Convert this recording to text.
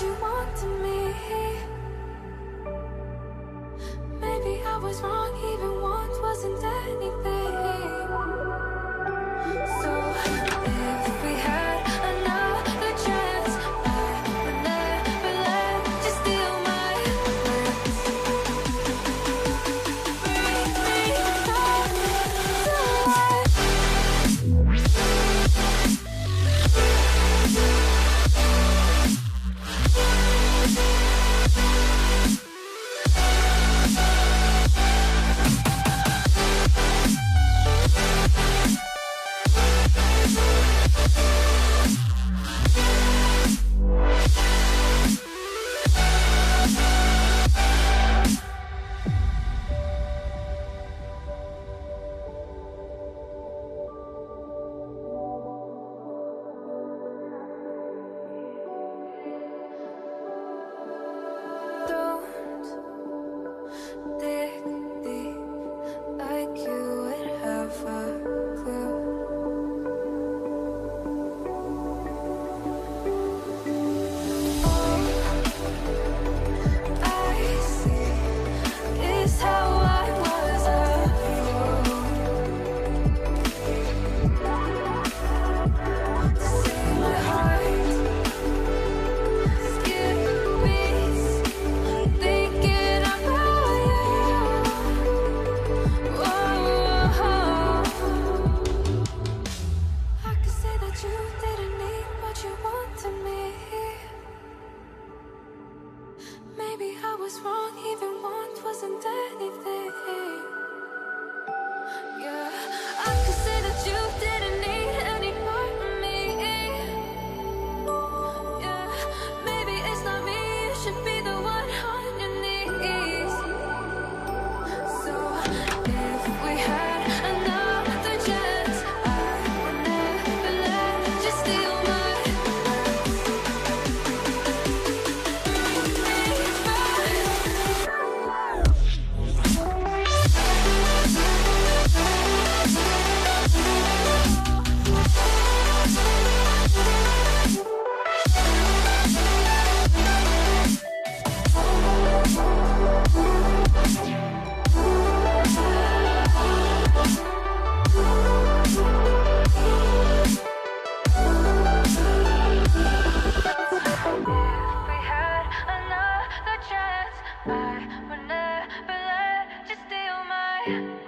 you want to me. was wrong, even want wasn't anything. Yeah.